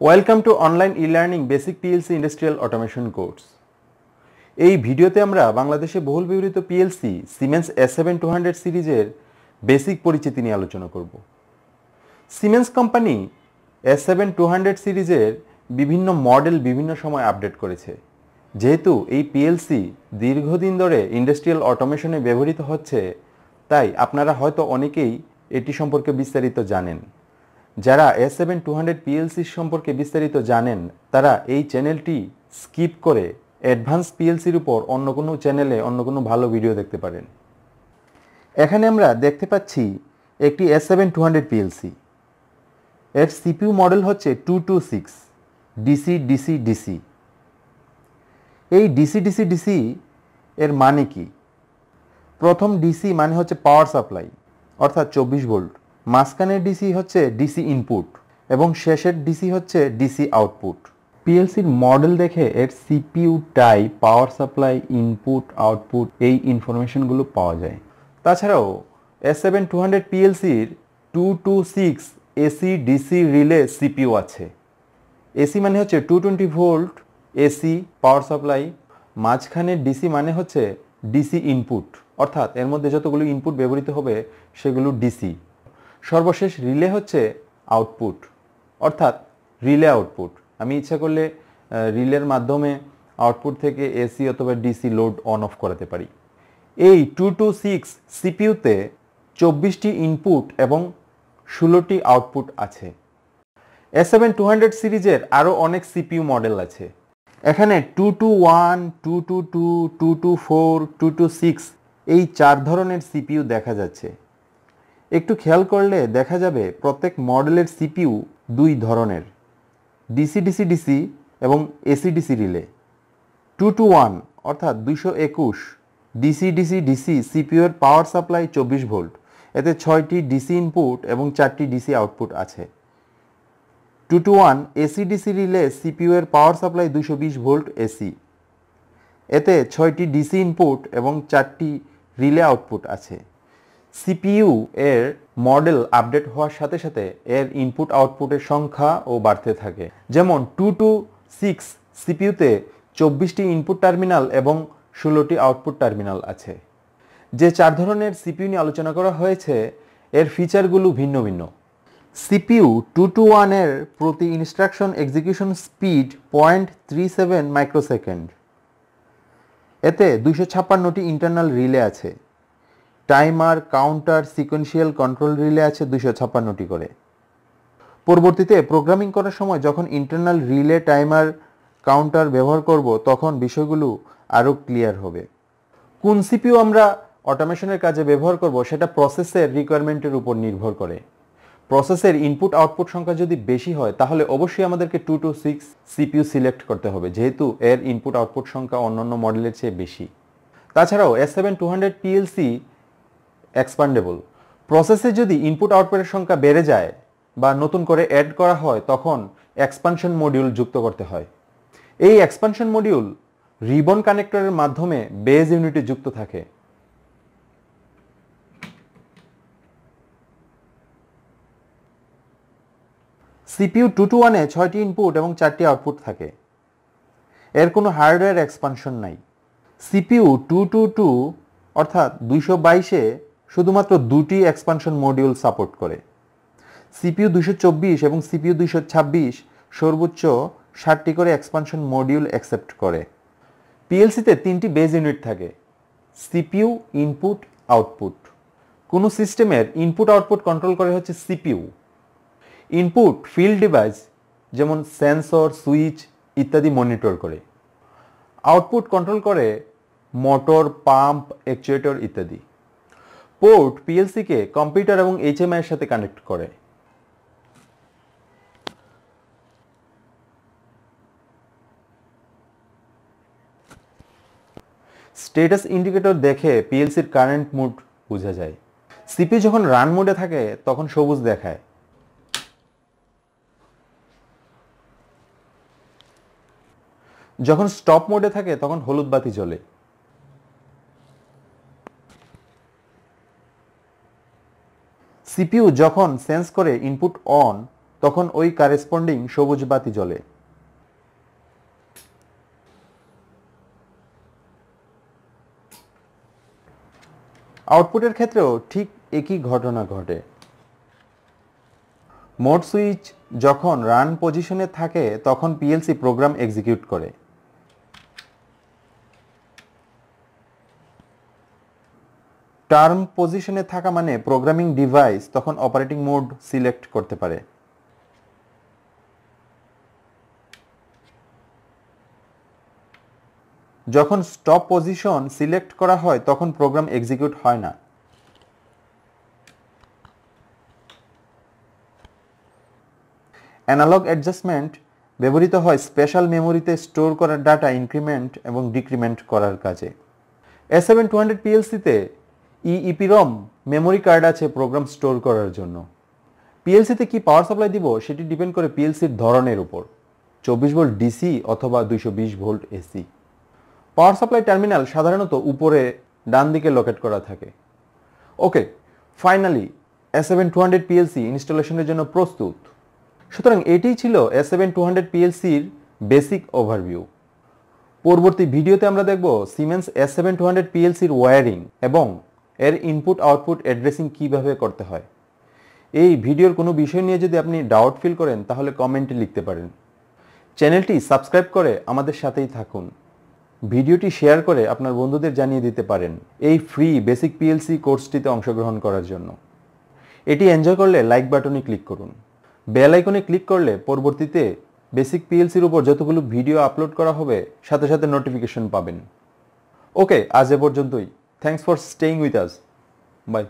Welcome to online e learning basic PLC industrial automation course এই ভিডিওতে আমরা বাংলাদেশে বহুল ব্যবহৃত PLC Siemens S seven two hundred সিরিজের বেসিক পরিচিতি নিয়ে আলোচনা করব। Siemens company S seven two hundred সিরিজের বিভিন্ন মডেল বিভিন্ন সময় আপডেট করেছে। যেহেতু এই পিএলসি দীর্ঘদিন ধরে ইন্ডাস্ট্রিয়াল অটোমেশনে ব্যবহৃত হচ্ছে, তাই আপনারা হয়তো অনেকেই এটি সম্পর্কে বিস্তারিত জানেন। যারা S seven two hundred PLC সম্পর্কে বিস্তারিত জানেন, তারা এই চ্যানেলটি স্কিপ করে অ্যাডভান্স পিএলসির উপর অন্য কোনো চ্যানেলে অন্য কোনো ভালো ভিডিও দেখতে পারেন। এখানে আমরা দেখতে পাচ্ছি একটি S seven two hundred PLC এর সিপিউ মডেল হচ্ছে two two six DC DC DC এই ডিসি ডিসি ডিসি এর মানে কি? প্রথম ডিসি মানে হচ্ছে পাওয়ার সাপ্লাই অর্থাৎ চব্বিশ ভোল্ট মাঝখানের ডিসি হচ্ছে ডিসি ইনপুট এবং শেষের ডিসি হচ্ছে ডিসি আউটপুট পিএলসির মডেল দেখে এর সিপিইউ টাই পাওয়ার সাপ্লাই ইনপুট আউটপুট এই ইনফরমেশনগুলো পাওয়া যায়। তাছাড়াও S seven two hundred পিএলসির two two six AC DC relay CPU আছে। এসি মানে হচ্ছে two twenty volt AC power supply মাঝখানে ডিসি মানে হচ্ছে ডিসি ইনপুট অর্থাৎ এর মধ্যে যতগুলো ইনপুট ব্যবহৃত হবে, সেগুলো ডিসি সর্বশেষ রিলে হচ্ছে আউটপুট অর্থাৎ রিলে আউটপুট আমি ইচ্ছা করলে রিলের মাধ্যমে আউটপুট থেকে এসি অথবা ডিসি লোড অন অফ করাতে পারি। এই টু টু সিক্স সিপিউতে চব্বিশটি ইনপুট এবং ষোলোটি আউটপুট আছে। এস সেভেন টু হান্ড্রেড সিরিজের আরও অনেক সিপিইউ মডেল আছে। এখানে two two one two two two two two four two two six এই চার ধরনের সিপিইউ দেখা যাচ্ছে। একটু খেয়াল করলে দেখা যাবে প্রত্যেক মডেলের সিপিইউ দুই ধরনের ডিসি ডিসি ডিসি এবং AC DC relay two two one অর্থাৎ দুইশো একুশ ডিসি ডিসি ডিসি সিপিইউ এর পাওয়ার সাপ্লাই চব্বিশ ভোল্ট এতে ছয়টি ডিসি ইনপুট এবং চারটি ডিসি আউটপুট আছে। Two two one AC DC relay CPU এর পাওয়ার সাপ্লাই দুশো বিশ ভোল্ট এসি এতে ছয়টি ডিসি ইনপুট এবং চারটি রিলে আউটপুট আছে। সিপিইউ এর মডেল আপডেট হওয়ার সাথে সাথে এর ইনপুট আউটপুটের সংখ্যা ও বাড়তে থাকে। যেমন টু টু সিক্স সিপিইউতে চব্বিশটি ইনপুট টার্মিনাল এবং ষোলোটি আউটপুট টার্মিনাল আছে। যে চার ধরনের সিপিইউ নিয়ে আলোচনা করা হয়েছে, এর ফিচারগুলো ভিন্ন ভিন্ন। সিপিইউ টু টু ওয়ানের প্রতি instruction execution speed point three seven microsecond এতে দুইশো ছাপ্পান্নটি ইন্টারনাল রিলে আছে। Timer counter sequential control relay আছে দুইশো ছাপ্পান্নটি করে। পরবর্তীতে প্রোগ্রামিং করার সময় যখন ইন্টারনাল রিলে টাইমার কাউন্টার ব্যবহার করব, তখন বিষয়গুলো আরও ক্লিয়ার হবে। কোন সিপিউ আমরা অটোমেশনের কাজে ব্যবহার করব, সেটা প্রসেসের রিকোয়ারমেন্টের উপর নির্ভর করে। প্রসেসের ইনপুট আউটপুট সংখ্যা যদি বেশি হয়, তাহলে অবশ্যই আমাদেরকে two two six CPU select করতে হবে, যেহেতু এর ইনপুট আউটপুট সংখ্যা অন্যান্য মডেলের চেয়ে বেশি। তাছাড়াও S seven two hundred PLC expandable প্রসেসে যদি ইনপুট আউটপুটের সংখ্যা বেড়ে যায় বা নতুন করে অ্যাড করা হয়, তখন এক্সপানশন মডিউল যুক্ত করতে হয়। এই এক্সপানশন মডিউল রিবন কানেক্টরের মাধ্যমে বেজ ইউনিটে যুক্ত থাকে। সিপিইউ টু টু ওয়ানে ছয়টি ইনপুট এবং চারটি আউটপুট থাকে। এর কোনো হার্ডওয়্যার এক্সপানশন নাই। সিপিইউ টু টু টু অর্থাৎ দুইশো বাইশে শুধুমাত্র দুটি এক্সপানশন মডিউল সাপোর্ট করে। সিপিইউ দুইশো চব্বিশ এবং সিপিইউ দুইশো ছাব্বিশ সর্বোচ্চ ষাটটি করে এক্সপানশন মডিউল অ্যাকসেপ্ট করে। পিএলসিতে তিনটি বেজ ইউনিট থাকে, সিপিইউ ইনপুট আউটপুট কোনো সিস্টেমের ইনপুট আউটপুট কন্ট্রোল করে হচ্ছে সিপিইউ। ইনপুট ফিল্ড ডিভাইস যেমন সেন্সর সুইচ ইত্যাদি মনিটর করে। আউটপুট কন্ট্রোল করে মোটর পাম্প অ্যাকচুয়েটর ইত্যাদি। পোর্ট পিএলসিকে কম্পিউটার এবং এইচএমআই এর সাথে কানেক্ট করে। স্টেটাস ইন্ডিকেটর দেখে পিএলসির কারেন্ট মুড বোঝা যায়। সিপি যখন রান মোডে থাকে, তখন সবুজ দেখায়। যখন স্টপ মোডে থাকে, তখন হলুদ বাতি জ্বলে। সিপিইউ যখন সেন্স করে ইনপুট অন তখন ওই কারেসপন্ডিং সবুজ বাতি জ্বলে। আউটপুটের ক্ষেত্রেও ঠিক একই ঘটনা ঘটে। মোড সুইচ যখন রান পজিশনে থাকে, তখন পিএলসি প্রোগ্রাম এক্সিকিউট করে। টার্ম পজিশনে থাকা মানে প্রোগ্রামিং ডিভাইস তখন অপারেটিং মোড সিলেক্ট করতে পারে। যখন স্টপ পজিশন সিলেক্ট করা হয়, তখন প্রোগ্রাম এক্সিকিউট হয় না। অ্যানালগ অ্যাডজাস্টমেন্ট ব্যবহৃত হয় স্পেশাল মেমোরিতে স্টোর করা ডাটা ইনক্রিমেন্ট এবং ডিক্রিমেন্ট করার কাজে। এস সেভেন টু হান্ড্রেড পিএলসিতে ইইপিরম মেমোরি কার্ড আছে প্রোগ্রাম স্টোর করার জন্য। পিএলসিতে কি পাওয়ার সাপ্লাই দিব সেটি ডিপেন্ড করে পিএলসির ধরনের উপর। চব্বিশ ভোল্ট ডিসি অথবা দুইশো বিশ volt AC power supply terminal সাধারণত উপরে ডান দিকে লোকেট করা থাকে। Okay finally S seven two hundred PLC ইনস্টলেশনের জন্য প্রস্তুত। সুতরাং এটিই ছিল এস সেভেন টু হান্ড্রেড পিএলসির বেসিক ওভারভিউ পরবর্তী ভিডিওতে আমরা দেখব Siemens S seven two hundred পিএলসির wiring এবং এর ইনপুট আউটপুট অ্যাড্রেসিং কীভাবে করতে হয়? এই ভিডিওর কোনো বিষয় নিয়ে যদি আপনি ডাউট ফিল করেন, তাহলে কমেন্টে লিখতে পারেন। চ্যানেলটি সাবস্ক্রাইব করে আমাদের সাথেই থাকুন। ভিডিওটি শেয়ার করে আপনার বন্ধুদের জানিয়ে দিতে পারেন এই ফ্রি বেসিক পিএলসি কোর্সটিতে অংশগ্রহণ করার জন্য। এটি এনজয় করলে লাইক বাটনে ক্লিক করুন। বেল আইকনে ক্লিক করলে পরবর্তীতে বেসিক পিএলসির উপর যতগুলো ভিডিও আপলোড করা হবে, সাথে সাথে নোটিফিকেশন পাবেন। ওকে আজ এ পর্যন্তই। Thanks for staying with us. Bye.